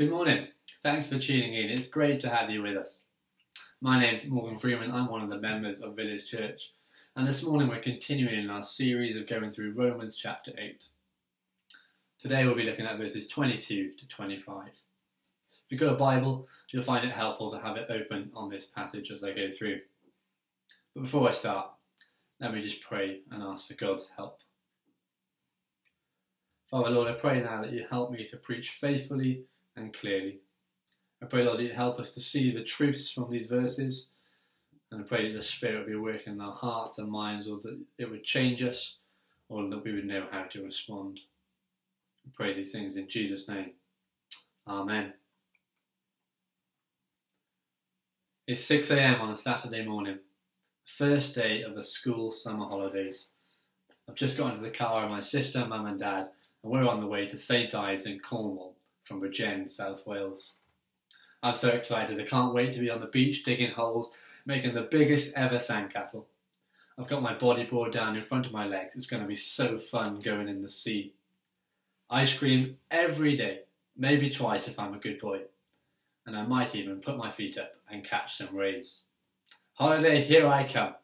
Good morning. Thanks for tuning in. It's great to have you with us. My name's Morgan Freeman. I'm one of the members of Village Church. And this morning we're continuing in our series of going through Romans chapter 8. Today we'll be looking at verses 22 to 25. If you've got a Bible, you'll find it helpful to have it open on this passage as I go through. But before I start, let me just pray and ask for God's help. Father Lord, I pray now that you help me to preach faithfully and clearly. I pray, Lord, that help us to see the truths from these verses. And I pray that the Spirit will be working in our hearts and minds, or that it would change us, or that we would know how to respond. I pray these things in Jesus' name. Amen. It's 6 a.m. on a Saturday morning, first day of the school summer holidays. I've just got into the car with my sister, mum, and dad, and we're on the way to St Ives in Cornwall from Bridgend, South Wales. I'm so excited. I can't wait to be on the beach digging holes, making the biggest ever sandcastle. I've got my bodyboard down in front of my legs. It's going to be so fun going in the sea. Ice cream every day, maybe twice if I'm a good boy. And I might even put my feet up and catch some rays. Holiday, here I come.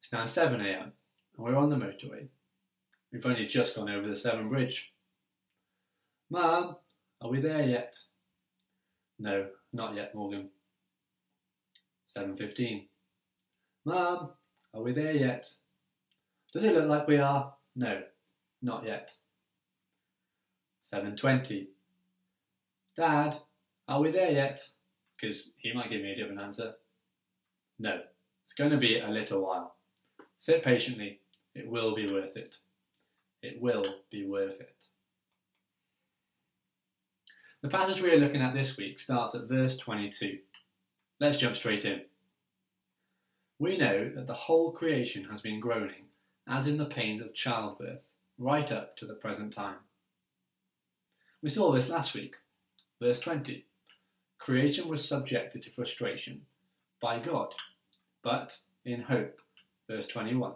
It's now 7am and we're on the motorway. We've only just gone over the Severn Bridge. Mum, are we there yet? No, not yet, Morgan. 7.15. Mum, are we there yet? Does it look like we are? No, not yet. 7.20. Dad, are we there yet? Because he might give me a different answer. No, it's going to be a little while. Sit patiently, it will be worth it. It will be worth it. The passage we are looking at this week starts at verse 22. Let's jump straight in. We know that the whole creation has been groaning, as in the pains of childbirth, right up to the present time. We saw this last week. Verse 20. Creation was subjected to frustration by God, but in hope. Verse 21.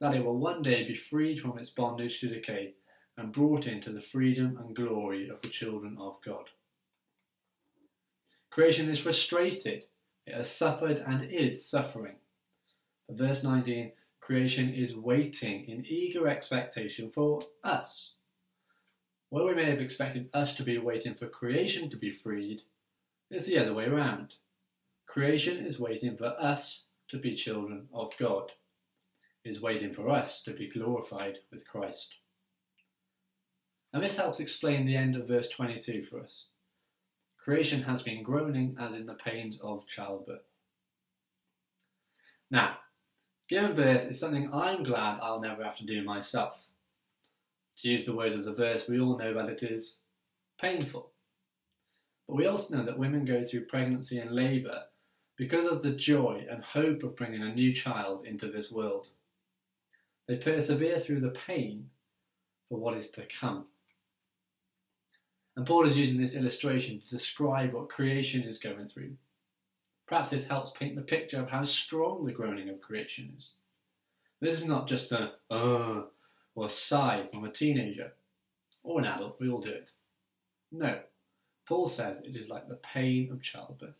That it will one day be freed from its bondage to decay and brought into the freedom and glory of the children of God. Creation is frustrated, it has suffered and is suffering. But verse 19 creation is waiting in eager expectation for us. While we may have expected us to be waiting for creation to be freed, it's the other way around. Creation is waiting for us to be children of God, is waiting for us to be glorified with Christ. And this helps explain the end of verse 22 for us. Creation has been groaning as in the pains of childbirth. Now, giving birth is something I'm glad I'll never have to do myself. To use the words as a verse, we all know that it is painful. But we also know that women go through pregnancy and labour because of the joy and hope of bringing a new child into this world. They persevere through the pain for what is to come. And Paul is using this illustration to describe what creation is going through. Perhaps this helps paint the picture of how strong the groaning of creation is. This is not just a uh or a sigh from a teenager or an adult, we all do it. No, Paul says it is like the pain of childbirth.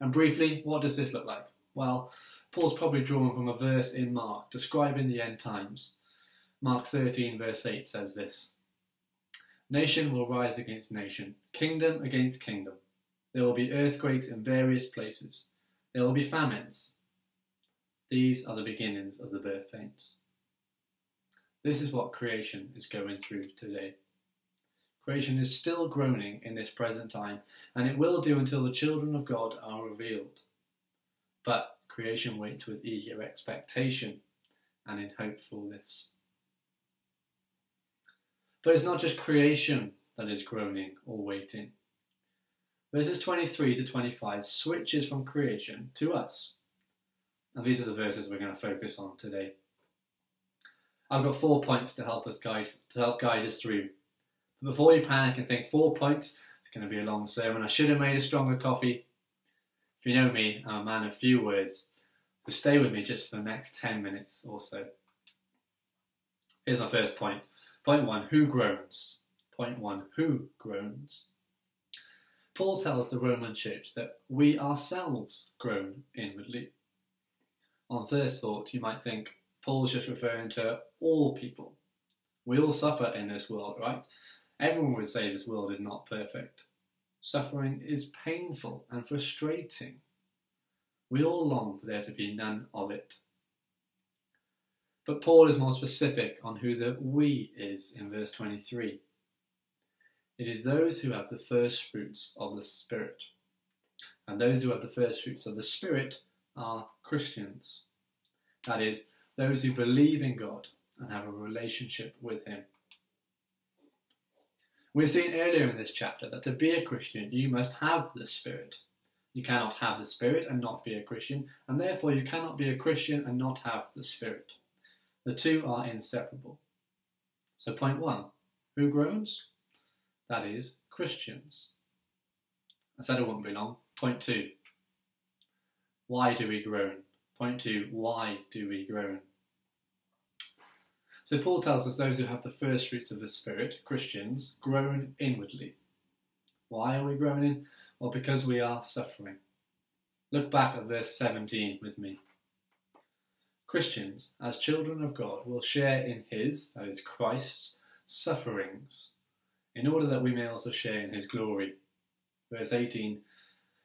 And briefly, what does this look like? Well, Paul's probably drawn from a verse in Mark describing the end times. Mark 13, verse 8 says this Nation will rise against nation, kingdom against kingdom. There will be earthquakes in various places. There will be famines. These are the beginnings of the birth pains. This is what creation is going through today. Creation is still groaning in this present time, and it will do until the children of God are revealed. But creation waits with eager expectation and in hopefulness. But it's not just creation that is groaning or waiting. Verses 23 to 25 switches from creation to us. And these are the verses we're going to focus on today. I've got four points to help us guide to help guide us through. But before you panic and think four points, it's going to be a long sermon. I should have made a stronger coffee. If you know me, I'm a man of few words. So stay with me just for the next 10 minutes or so. Here's my first point. Point one, who groans? Point one Who groans? Paul tells the Roman church that we ourselves groan inwardly. On first thought, you might think Paul's just referring to all people. We all suffer in this world, right? Everyone would say this world is not perfect. Suffering is painful and frustrating. We all long for there to be none of it. But Paul is more specific on who the we is in verse 23. It is those who have the first fruits of the Spirit. And those who have the first fruits of the Spirit are Christians. That is, those who believe in God and have a relationship with Him. We've seen earlier in this chapter that to be a Christian, you must have the Spirit. You cannot have the Spirit and not be a Christian, and therefore you cannot be a Christian and not have the Spirit. The two are inseparable. So, point one who groans? That is, Christians. I said it wouldn't be long. Point two why do we groan? Point two why do we groan? So, Paul tells us those who have the first fruits of the Spirit, Christians, groan inwardly. Why are we groaning? Well, because we are suffering. Look back at verse 17 with me. Christians, as children of God, will share in his, that is Christ's, sufferings, in order that we may also share in his glory. Verse 18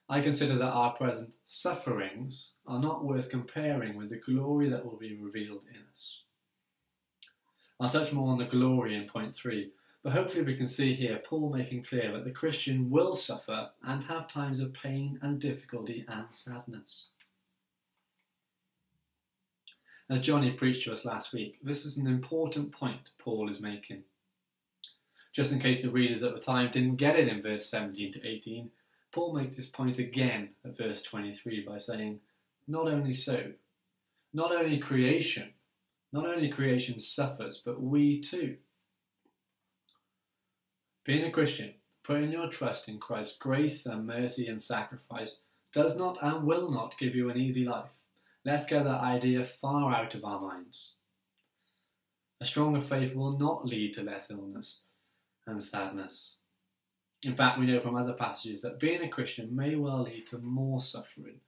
I consider that our present sufferings are not worth comparing with the glory that will be revealed in us. I'll touch more on the glory in point 3, but hopefully we can see here Paul making clear that the Christian will suffer and have times of pain and difficulty and sadness. As Johnny preached to us last week, this is an important point Paul is making. Just in case the readers at the time didn't get it in verse 17 to 18, Paul makes this point again at verse 23 by saying, Not only so, not only creation, not only creation suffers, but we too. Being a Christian, putting your trust in Christ's grace and mercy and sacrifice does not and will not give you an easy life. Let's get that idea far out of our minds. A stronger faith will not lead to less illness and sadness. In fact, we know from other passages that being a Christian may well lead to more suffering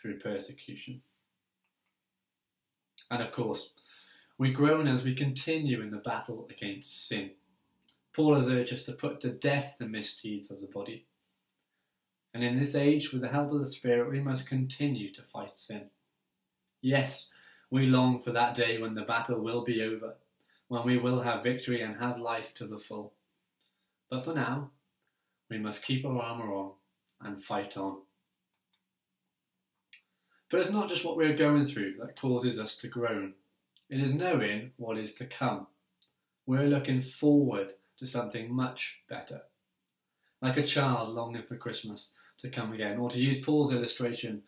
through persecution. And of course, we groan as we continue in the battle against sin. Paul has urged us to put to death the misdeeds of the body. And in this age, with the help of the Spirit, we must continue to fight sin. Yes, we long for that day when the battle will be over, when we will have victory and have life to the full. But for now, we must keep our armour on and fight on. But it's not just what we are going through that causes us to groan. It is knowing what is to come. We're looking forward to something much better. Like a child longing for Christmas to come again, or to use Paul's illustration,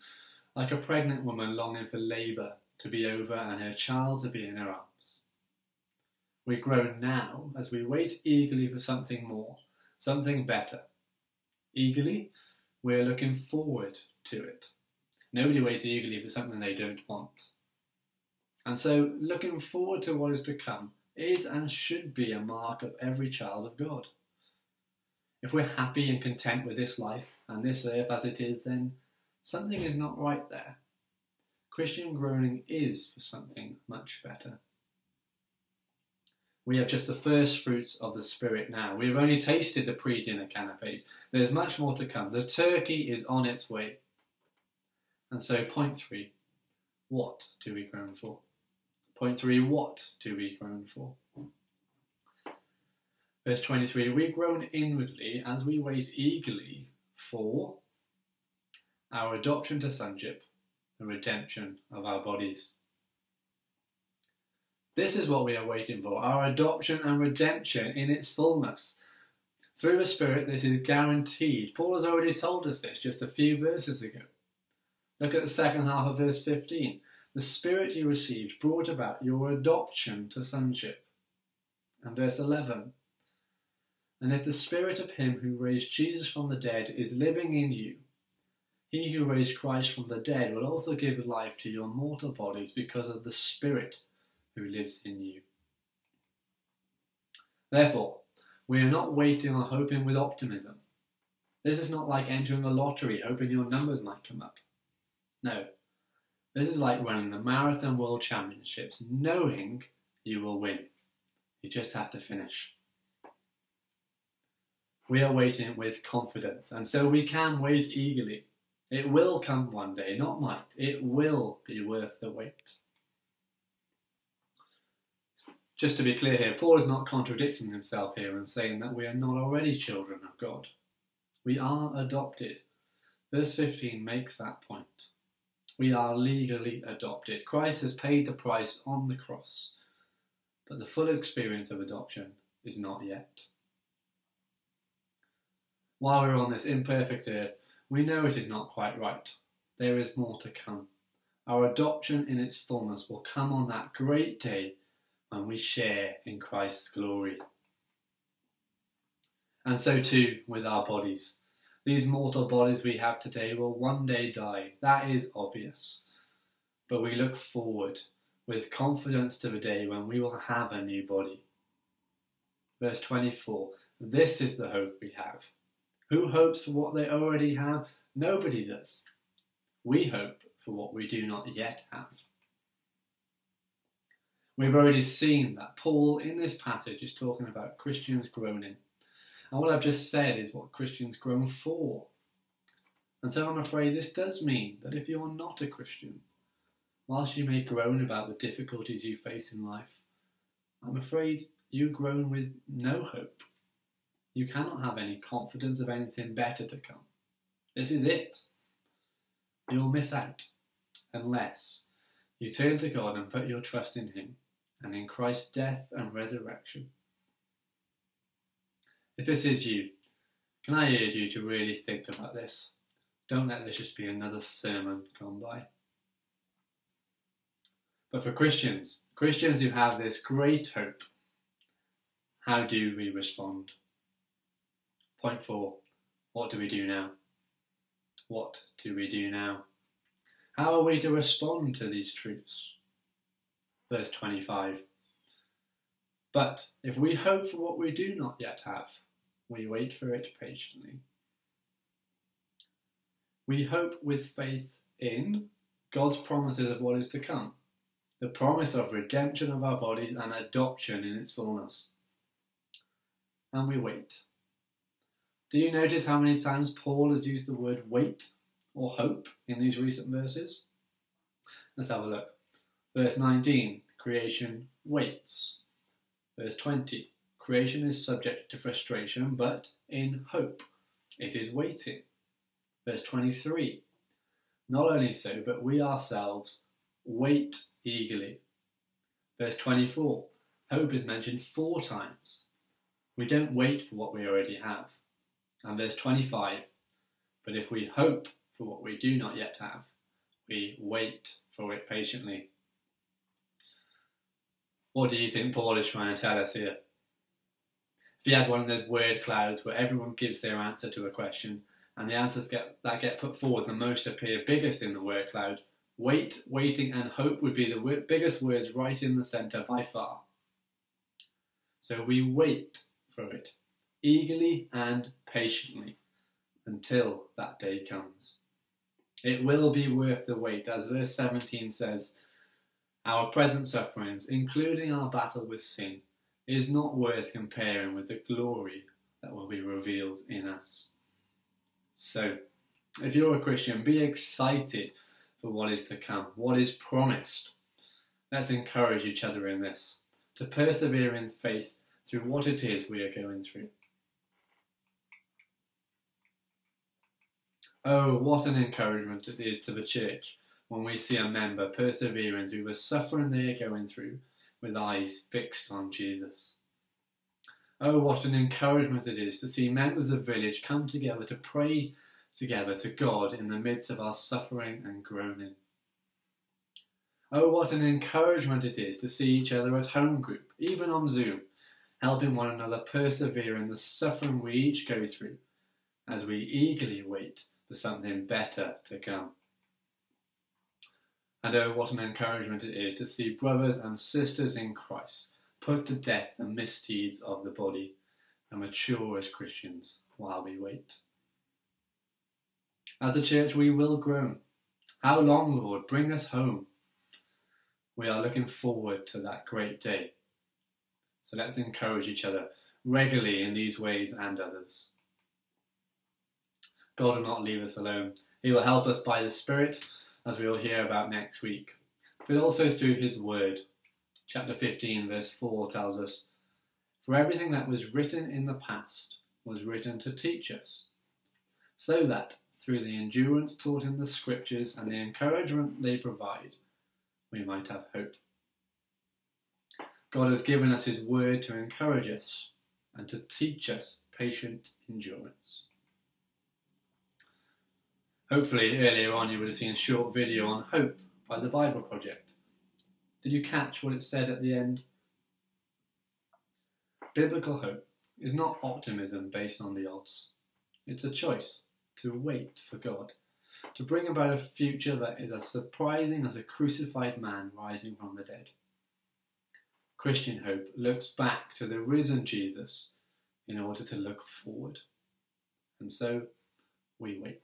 like a pregnant woman longing for labour to be over and her child to be in her arms. We grow now as we wait eagerly for something more, something better. Eagerly, we're looking forward to it. Nobody waits eagerly for something they don't want. And so, looking forward to what is to come is and should be a mark of every child of God. If we're happy and content with this life and this earth as it is, then something is not right there. Christian groaning is for something much better. We have just the first fruits of the Spirit now. We've only tasted the pre dinner canapes. There's much more to come. The turkey is on its way. And so, point three what do we groan for? Point three, what do we groan for? Verse 23 We groan inwardly as we wait eagerly for our adoption to sonship, the redemption of our bodies. This is what we are waiting for our adoption and redemption in its fullness. Through the Spirit, this is guaranteed. Paul has already told us this just a few verses ago. Look at the second half of verse 15 the Spirit you received brought about your adoption to sonship. And verse 11 And if the Spirit of Him who raised Jesus from the dead is living in you, he who raised Christ from the dead will also give life to your mortal bodies because of the Spirit who lives in you. Therefore, We are not waiting or hoping with optimism. This is not like entering a lottery hoping your numbers might come up. No, this is like running the Marathon World Championships knowing you will win. You just have to finish. We are waiting with confidence, and so we can wait eagerly. It will come one day, not might. It will be worth the wait. Just to be clear here, Paul is not contradicting himself here and saying that we are not already children of God. We are adopted. Verse 15 makes that point. We are legally adopted. Christ has paid the price on the cross, but the full experience of adoption is not yet. While we're on this imperfect earth, we know it is not quite right. There is more to come. Our adoption in its fullness will come on that great day when we share in Christ's glory. And so too with our bodies. These mortal bodies we have today will one day die. That is obvious. But we look forward with confidence to the day when we will have a new body. Verse 24 This is the hope we have. Who hopes for what they already have? Nobody does. We hope for what we do not yet have. We've already seen that Paul in this passage is talking about Christians groaning. And what I've just said is what Christians groan for. And so I'm afraid this does mean that if you're not a Christian, whilst you may groan about the difficulties you face in life, I'm afraid you groan with no hope. You cannot have any confidence of anything better to come. This is it. You'll miss out unless you turn to God and put your trust in Him and in Christ's death and resurrection. If this is you, can I urge you to really think about this? Don't let this just be another sermon gone by. But for Christians, Christians who have this great hope, how do we respond? Point four what do we do now? What do we do now? How are we to respond to these truths? Verse 25. But if we hope for what we do not yet have, we wait for it patiently. We hope with faith in God's promises of what is to come, the promise of redemption of our bodies and adoption in its fullness. And we wait. Do you notice how many times Paul has used the word wait or hope in these recent verses? Let's have a look. Verse 19 creation waits. Verse 20 Creation is subject to frustration, but in hope it is waiting. Verse 23 Not only so, but we ourselves wait eagerly. Verse 24 Hope is mentioned four times. We don't wait for what we already have. And verse 25 But if we hope for what we do not yet have, we wait for it patiently. What do you think Paul is trying to tell us here? If you had one of those word clouds where everyone gives their answer to a question and the answers get, that get put forward the most appear biggest in the word cloud, wait, waiting, and hope would be the biggest words right in the centre by far. So we wait for it, eagerly and patiently, until that day comes. It will be worth the wait, as verse 17 says, our present sufferings, including our battle with sin, is not worth comparing with the glory that will be revealed in us. So, if you're a Christian, be excited for what is to come, what is promised. Let's encourage each other in this, to persevere in faith through what it is we are going through. Oh, what an encouragement it is to the church when we see a member persevering through the suffering they are going through with eyes fixed on Jesus. Oh, what an encouragement it is to see members of Village come together to pray together to God in the midst of our suffering and groaning. Oh, what an encouragement it is to see each other at home group, even on Zoom, helping one another persevere in the suffering we each go through as we eagerly wait for something better to come. And oh, what an encouragement it is to see brothers and sisters in Christ put to death the misdeeds of the body, and mature as Christians while we wait. As a church, we will groan. How long, Lord? Bring us home. We are looking forward to that great day. So let's encourage each other regularly in these ways and others. God will not leave us alone. He will help us by the Spirit, as we will hear about next week, but also through His Word. Chapter 15, verse 4 tells us For everything that was written in the past was written to teach us, so that through the endurance taught in the Scriptures and the encouragement they provide, we might have hope. God has given us His Word to encourage us and to teach us patient endurance. Hopefully, earlier on, you would have seen a short video on hope by the Bible Project. Did you catch what it said at the end? Biblical hope is not optimism based on the odds. It's a choice to wait for God, to bring about a future that is as surprising as a crucified man rising from the dead. Christian hope looks back to the risen Jesus in order to look forward. And so we wait.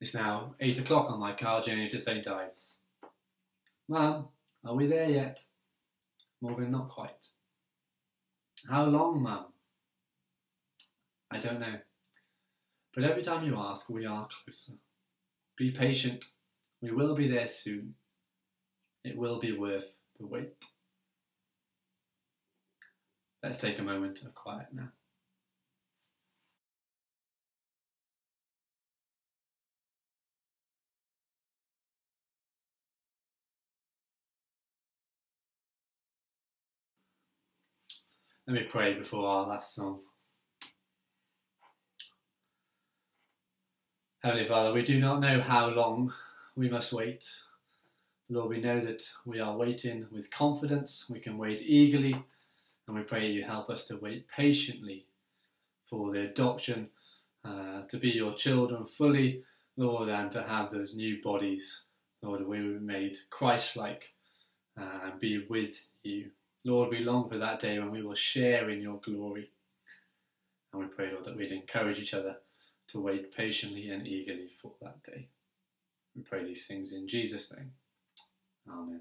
It's now eight o'clock on my car journey to St. Ives. Mum, are we there yet? Morgan, not quite. How long, Mum? I don't know. But every time you ask, we are closer. Be patient. We will be there soon. It will be worth the wait. Let's take a moment of quiet now. Let me pray before our last song. Heavenly Father, we do not know how long we must wait. Lord, we know that we are waiting with confidence, we can wait eagerly, and we pray you help us to wait patiently for the adoption, uh, to be your children fully, Lord, and to have those new bodies, Lord, we were made Christ like uh, and be with you. Lord, we long for that day when we will share in your glory. And we pray, Lord, that we'd encourage each other to wait patiently and eagerly for that day. We pray these things in Jesus' name. Amen.